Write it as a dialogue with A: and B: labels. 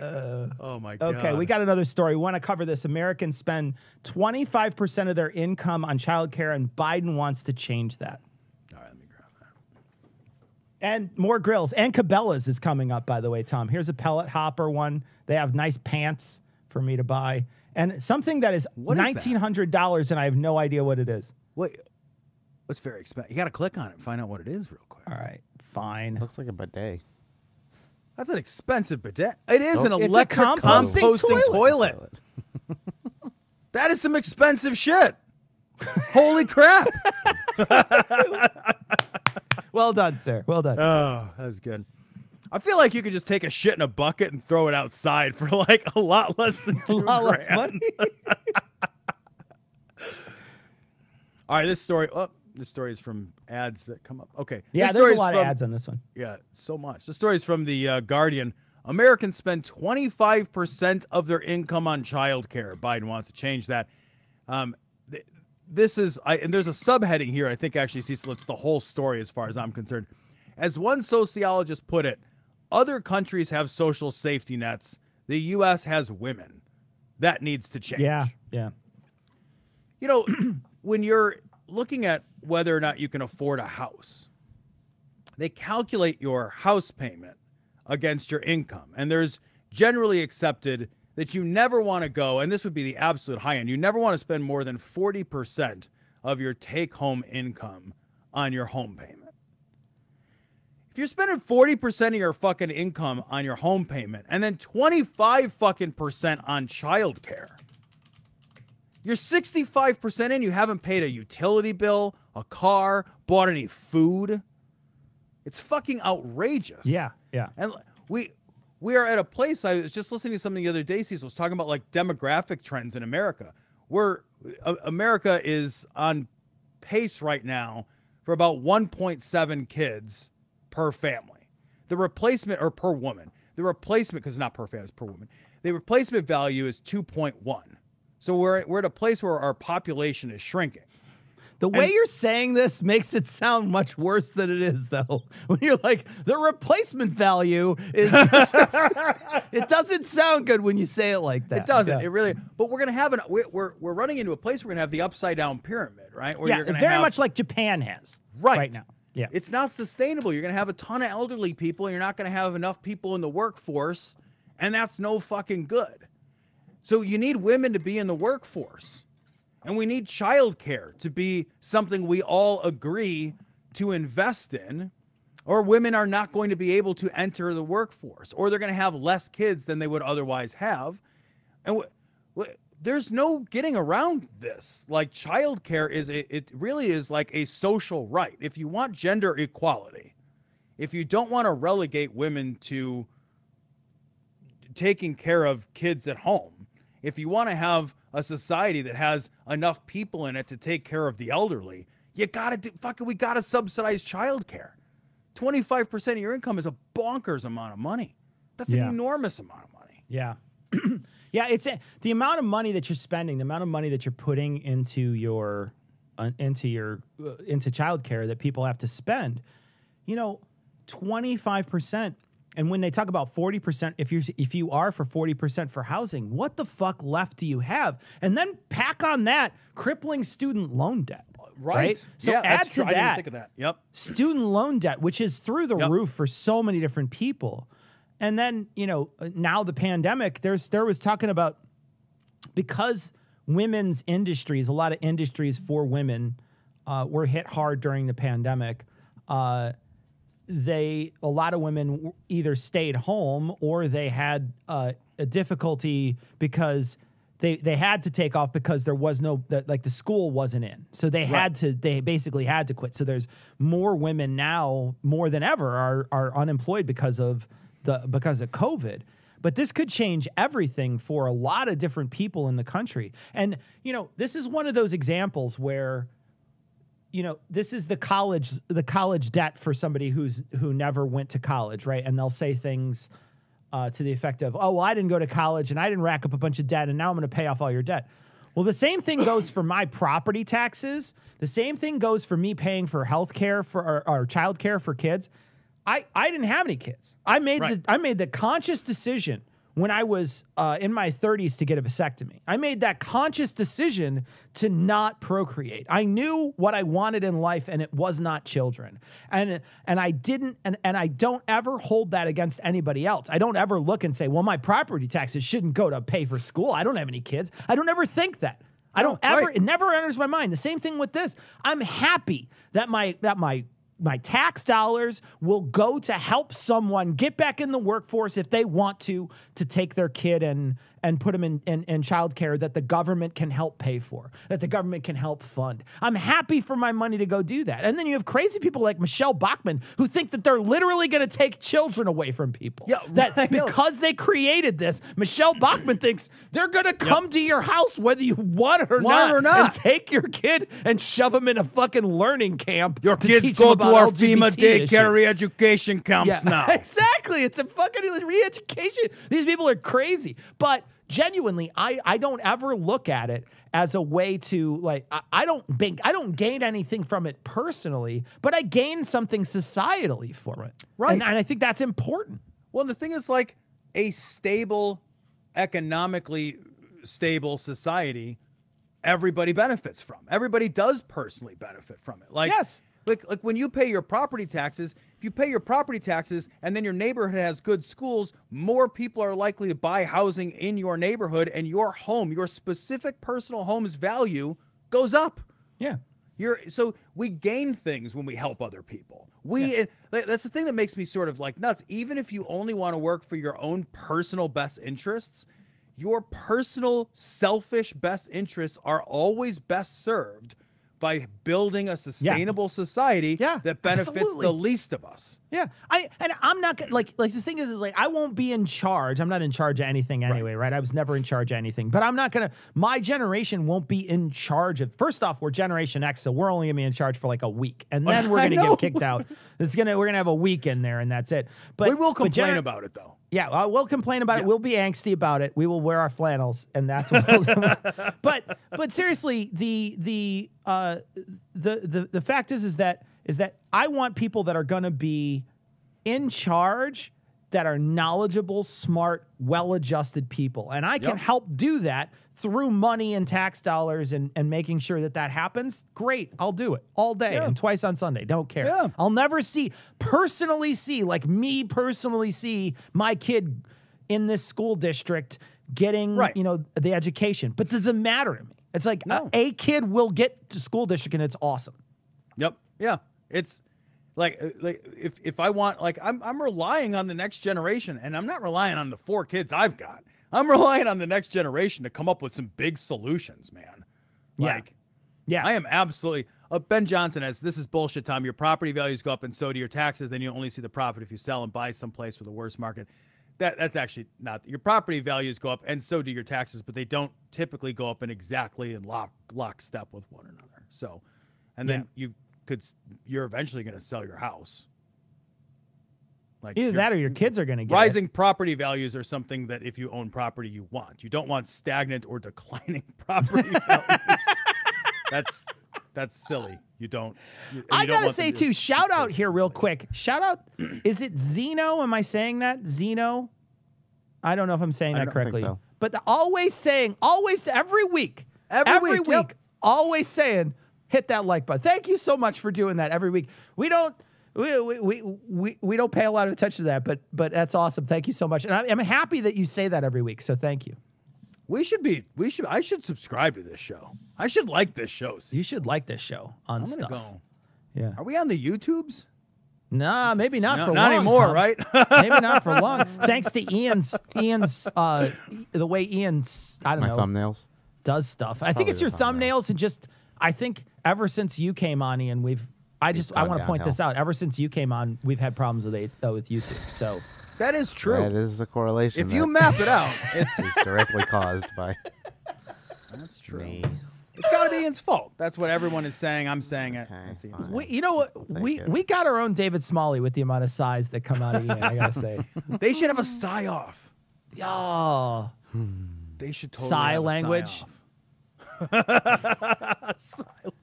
A: oh my god.
B: Okay, we got another story. We want to cover this. Americans spend 25% of their income on childcare, and Biden wants to change that.
A: All right, let me grab that.
B: And more grills. And Cabela's is coming up, by the way, Tom. Here's a pellet hopper one. They have nice pants for me to buy. And something that is
A: What is
B: $1,900, and I have no idea what it is.
A: Wait, what's very expensive? You got to click on it and find out what it is real quick.
B: All right, fine.
C: Looks like a bidet.
A: That's an expensive bidet. It is an electric
B: composting
A: composting,
B: toilet.
A: toilet. That is some expensive shit. Holy crap.
B: Well done, sir. Well done.
A: Oh, that was good. I feel like you could just take a shit in a bucket and throw it outside for like a lot less than
B: a lot less money.
A: All right, this story. Oh, this story is from ads that come up. Okay.
B: yeah,
A: this
B: there's a lot
A: from,
B: of ads on this one.
A: Yeah, so much. The story is from the uh, Guardian. Americans spend 25% of their income on childcare. Biden wants to change that. Um, th- this is, I, and there's a subheading here. I think actually, Cecil, it's the whole story as far as I'm concerned. As one sociologist put it, other countries have social safety nets. The U.S. has women. That needs to change.
B: Yeah, yeah.
A: You know, when you're looking at whether or not you can afford a house, they calculate your house payment against your income. And there's generally accepted that you never want to go, and this would be the absolute high end, you never want to spend more than 40% of your take home income on your home payment. If you're spending 40% of your fucking income on your home payment and then 25 fucking percent on childcare, you're 65% in, you haven't paid a utility bill, a car, bought any food. It's fucking outrageous.
B: Yeah, yeah.
A: And we we are at a place. I was just listening to something the other day. Cecil was talking about like demographic trends in America. Where uh, America is on pace right now for about 1.7 kids per family. The replacement or per woman. The replacement because not per family, it's per woman. The replacement value is 2.1. So we're we're at a place where our population is shrinking.
B: The way
A: And-
B: you're saying this makes it sound much worse than it is, though. When you're like, the replacement value is. it doesn't sound good when you say it like that.
A: It doesn't.
B: Yeah.
A: It really. But we're gonna have an. We're, we're running into a place. Where we're gonna have the upside down pyramid, right? Where
B: yeah,
A: you're
B: very
A: have,
B: much like Japan has
A: right
B: right now. Yeah.
A: It's not sustainable. You're gonna have a ton of elderly people, and you're not gonna have enough people in the workforce, and that's no fucking good. So you need women to be in the workforce, and we need childcare to be something we all agree to invest in. Or women are not going to be able to enter the workforce, or they're going to have less kids than they would otherwise have. And w- w- there's no getting around this. Like childcare is a, it really is like a social right. If you want gender equality, if you don't want to relegate women to taking care of kids at home, if you want to have a society that has enough people in it to take care of the elderly, you gotta do fucking we gotta subsidize childcare. 25% of your income is a bonkers amount of money. That's
B: Yeah.
A: an enormous amount of money.
B: Yeah. yeah, it's the amount of money that you're spending, the amount of money that you're putting into your uh, into your uh, into childcare that people have to spend. You know, 25% and when they talk about 40% if you if you are for 40% for housing, what the fuck left do you have? And then pack on that crippling student loan debt. Right. So
A: Yeah,
B: add to
A: true. I didn't
B: that
A: that. Yep.
B: student loan debt, which is through the
A: Yep.
B: roof for so many different people. And then, you know, now the pandemic, there's there was talking about because women's industries, a lot of industries for women uh, were hit hard during the pandemic. Uh, they a lot of women either stayed home or they had uh, a difficulty because they they had to take off because there was no the, like the school wasn't in. So they had to they basically had to quit. So there's more women now more than ever are are unemployed because of the because of covid. But this could change everything for a lot of different people in the country. And you know this is one of those examples where you know this is the college the college debt for somebody who's who never went to college right? And they'll say things uh, to the effect of oh well i didn't go to college and i didn't rack up a bunch of debt and now i'm going to pay off all your debt. Well the same thing goes for my property taxes. The same thing goes for me paying for health care for or, or child care for kids. I i didn't have any kids. I made
A: Right.
B: the i made the conscious decision when I was uh, in my 30s to get a vasectomy. I made that conscious decision to not procreate. I knew what I wanted in life, and it was not children. And and I didn't, and, and I don't ever hold that against anybody else. I don't ever look and say, well, my property taxes shouldn't go to pay for school. I don't have any kids. I don't ever think that. I don't
A: No,
B: ever.
A: right.
B: It never enters my mind. The same thing with this. I'm happy that my that my my tax dollars will go to help someone get back in the workforce if they want to to take their kid and and put them in, in, in childcare that the government can help pay for, that the government can help fund. I'm happy for my money to go do that. And then you have crazy people like Michele Bachmann who think that they're literally going to take children away from people.
A: Yeah,
B: that
A: know.
B: because they created this, Michele Bachmann thinks they're going to come to your house whether you want it or,
A: Want
B: not,
A: or not.
B: and take your kid and shove him in a fucking learning camp.
A: Your kids go to our
B: LGBT
A: FEMA daycare re-education camps now.
B: exactly. It's a fucking re-education. These people are crazy. But genuinely, I I don't ever look at it as a way to like I, I don't bank I don't gain anything from it personally, but I gain something societally from it.
A: Right.
B: And, and I think that's important.
A: Well, the thing is, like a stable, economically stable society, everybody benefits from. Everybody does personally benefit from it. Like,
B: Yes.
A: like, like when you pay your property taxes, if you pay your property taxes and then your neighborhood has good schools, more people are likely to buy housing in your neighborhood, and your home, your specific personal home's value goes up.
B: Yeah.
A: You're so we gain things when we help other people. We and that- that's the thing that makes me sort of like nuts. Even if you only want to work for your own personal best interests, your personal selfish best interests are always best served by building a sustainable society
B: Yeah,
A: that benefits
B: absolutely.
A: the least of us.
B: Yeah, I and I'm not gonna like like the thing is is like I won't be in charge. I'm not in charge of anything anyway, right? I was never in charge of anything. But I'm not gonna. My generation won't be in charge of. First off, we're Generation X, so we're only gonna be in charge for like a week, and then we're gonna get kicked out. It's gonna we're gonna have a week in there, and that's it. But
A: we will complain
B: gener-
A: about it though.
B: Yeah, uh, we'll complain about it. We'll be angsty about it. We will wear our flannels, and that's what we'll do. but but seriously, the the uh the the the fact is is that is that I want people that are going to be in charge that are knowledgeable, smart, well-adjusted people, and I can
A: Yep.
B: help do that through money and tax dollars and and making sure that that happens. Great, I'll do it all day
A: Yeah.
B: and twice on Sunday. Don't care.
A: Yeah.
B: I'll never see personally see like me personally see my kid in this school district getting
A: Right.
B: you know the education, but does it matter to me? It's like a- a, kid will get to school district and it's awesome.
A: Yep. Yeah. It's like uh, like if if I want like I'm I'm relying on the next generation and I'm not relying on the four kids I've got. I'm relying on the next generation to come up with some big solutions, man.
B: Yeah.
A: Like
B: Yeah,
A: I am absolutely uh, Ben Johnson as this is bullshit time. Your property values go up and so do your taxes. Then you only see the profit if you sell and buy someplace with a worse market. That that's actually not your property values go up and so do your taxes, but they don't typically go up in exactly in lock lockstep with one another. So, and then you could you're eventually going to sell your house. Like
B: either that or your kids are going to get it.
A: rising property values are something that if you own property you want. You don't want stagnant or declining property values. that's that's silly. You don't. you-
B: I
A: you don't
B: gotta
A: want
B: say
A: to-
B: too, shout out here real quick. Shout out, is it Zeno? Am I saying that Zeno? I don't know if I'm saying that
C: don't think
B: correctly.
C: so.
B: But the, always saying, always to every week,
A: Every week, yep.
B: always saying, hit that like button. Thank you so much for doing that every week. We don't. We, we, we, we, we don't pay a lot of attention to that, but but that's awesome. Thank you so much, and I'm, I'm happy that you say that every week. So thank you.
A: We should be. We should. I should subscribe to this show. I should like this show. See,
B: You should like this show on
A: I'm gonna
B: stuff.
A: go.
B: Yeah.
A: Are we on the YouTubes?
B: Nah, maybe not
A: No,
B: for
A: not
B: long,
A: anymore,
B: Tom.
A: right?
B: Maybe not for long. Thanks to Ian's Ian's uh the way Ian's I don't
C: My
B: know
C: thumbnails.
B: does stuff. I think it's your
C: thumbnails.
B: thumbnails and just I think ever since you came on, Ian, we've I just I want to point
C: downhill.
B: this out. Ever since you came on, we've had problems with it, uh, with YouTube. So
A: that is true.
C: That is a correlation.
A: if you map it out, it's
C: directly caused by
A: that's true.
C: me.
A: It's got to be Ian's fault. That's what everyone is saying. I'm saying it.
C: Okay,
A: Ian's
C: fine.
B: we, you know what?
C: Thank
B: We
C: you.
B: we got our own David Smalley with the amount of sighs that come out of Ian. I gotta say,
A: They should have a sigh off.
B: oh,
A: They should totally
B: Sigh
A: have a
B: language?
A: Sigh sigh